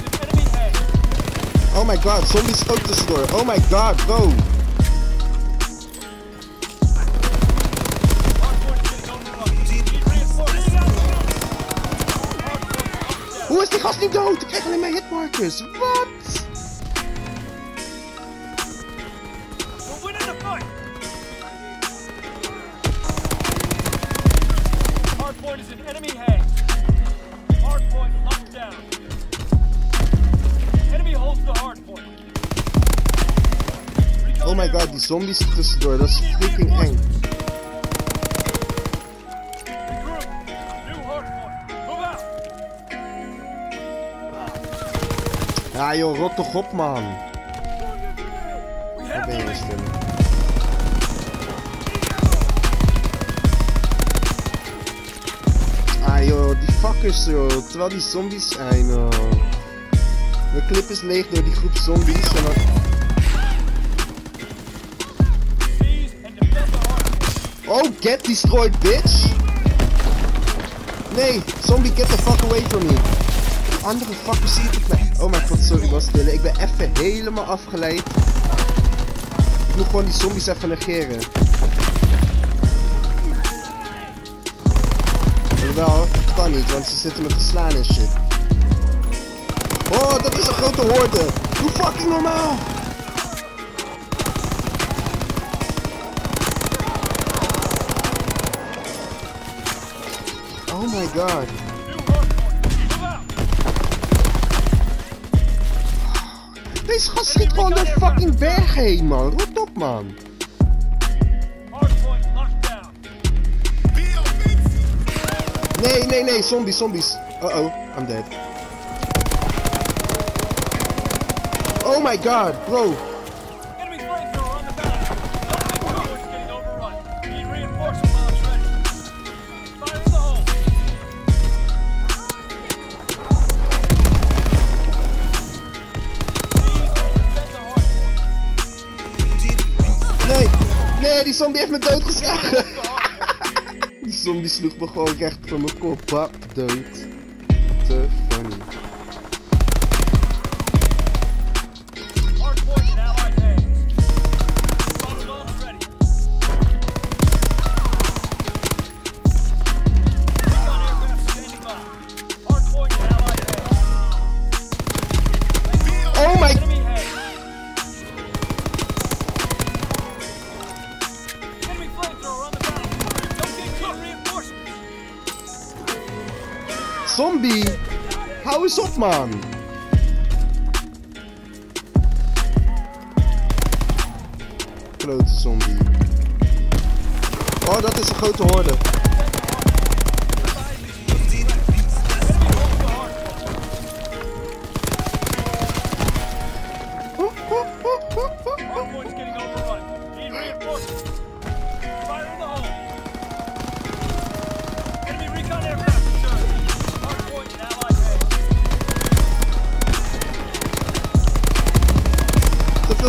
in enemy hands. Oh my god, zombies ook tussendoor. Oh my god, bro. Hoe is die gast niet dood? Ik krijg alleen maar hitmarkers. Wat? We're winning the fight. Hardpoint is in enemy hands. Hardpoint locked down. Enemy holds the hardpoint. Recon Oh my god, die zombies er tussendoor. Dat is freaking eng. Ja joh, rot toch op man. Have ben je stil? Ah joh, die fuckers joh. Terwijl die zombies zijn joh. De clip is leeg door die groep zombies en dan... Oh, get destroyed bitch! Nee, zombie get the fuck away from me. Andere fucker ziet het mij. Oh mijn god, sorry, ik was stil. Ik ben even helemaal afgeleid. Ik moet gewoon die zombies even negeren. Het kan niet, want ze zitten me te slaan en shit. Oh, dat is een grote hoorde. Doe fucking normaal. Oh my god. Deze gast schiet gewoon door fucking berg heen, man. Rot op, man. Nee, nee, nee, zombies, zombies. Uh oh, I'm dead. Oh my god, bro. Die zombie heeft me doodgeslagen. Die zombie sloeg me gewoon recht van mijn kop. Bap, dood. Eens op, man. Grote zombie. Oh, dat is een grote horde.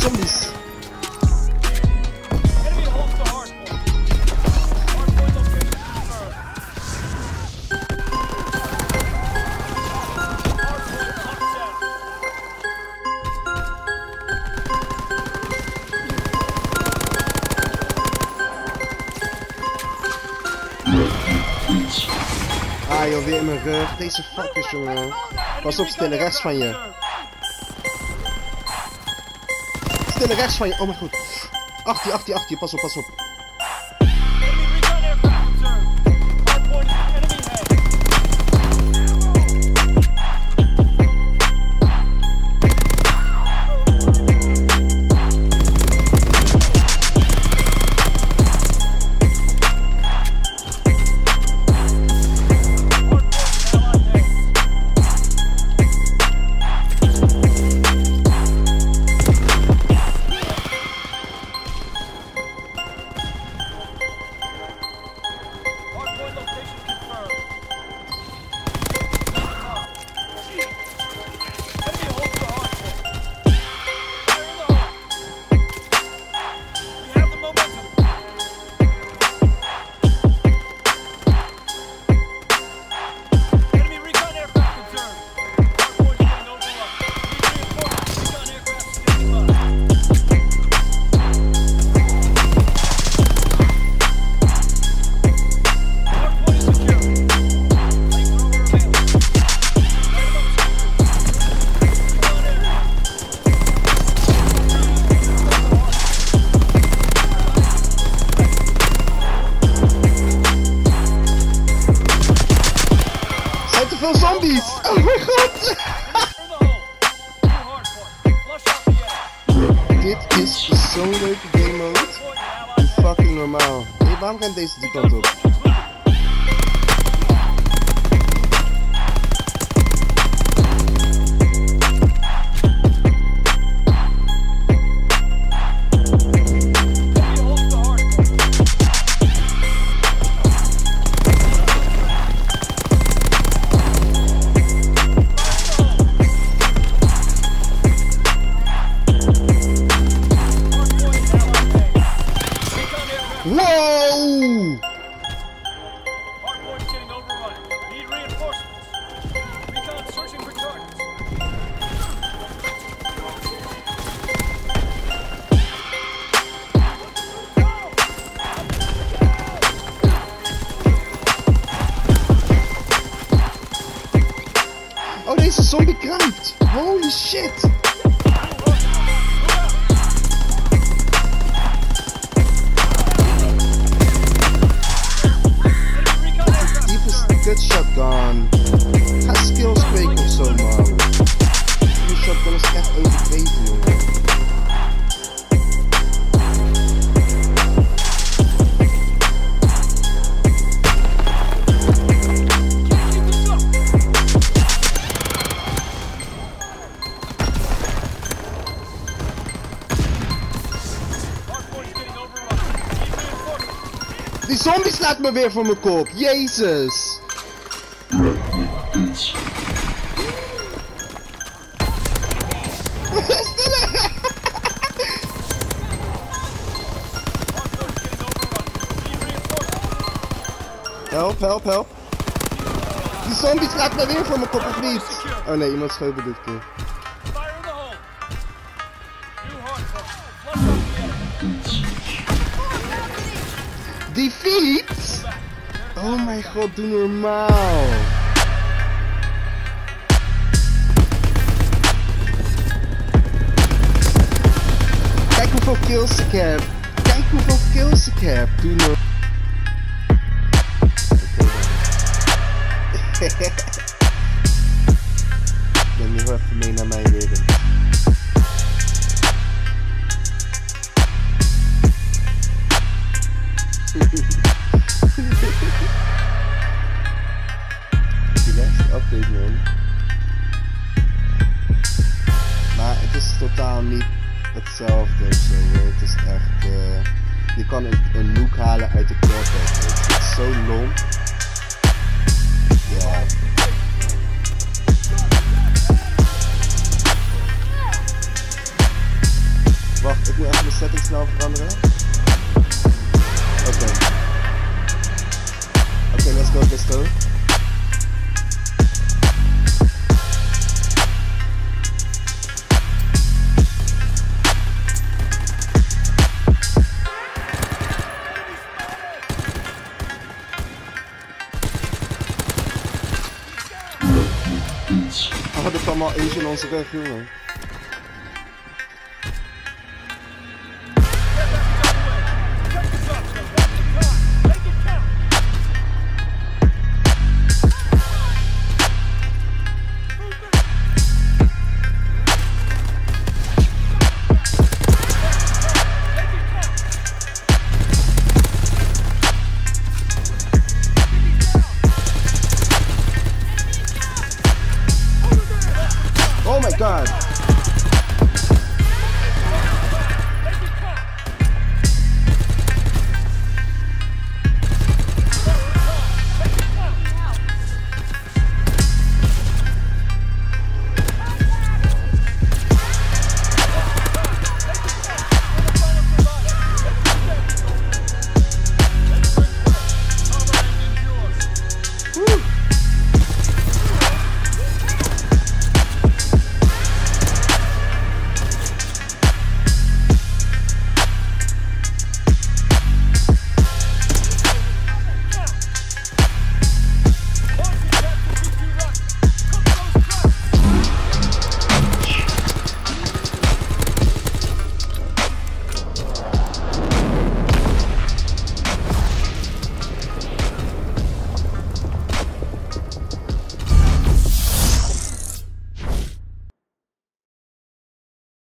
Down. Ah joh, weer in mijn rug. Deze fuckers, jongen. Pas op, stille rechts van je. Stille rechts van je. Oh mijn achter je, achter je. Pas op, pas op. zo leuk game mode. Fucking normal. Hey, waarom kan deze die kant op? Die zombie slaat me weer voor mijn kop. Jezus. Help, help, help. Die zombie slaat me weer voor mijn kop, of niet? Oh nee, iemand schoot me dit keer. Defeat? Oh mijn god, doe normaal. Kijk hoeveel kills ik heb. Kijk hoeveel kills ik heb. Doe normaal. Ik neem heel even mee naar mijn wereld. não souber aquilo, não. my god.